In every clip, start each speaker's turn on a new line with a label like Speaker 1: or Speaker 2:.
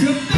Speaker 1: Good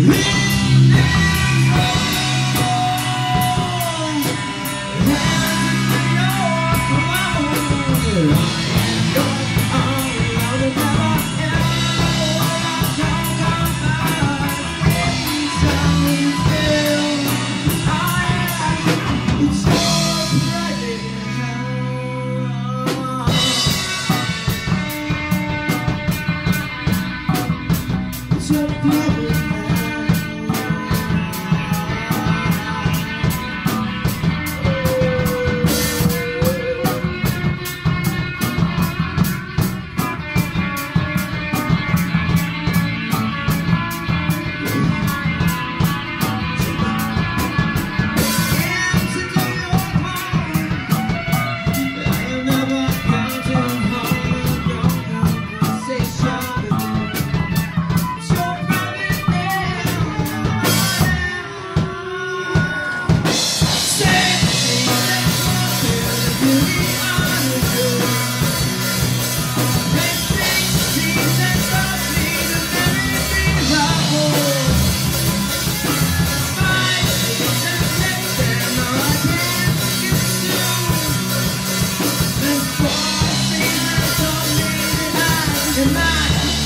Speaker 1: Yeah.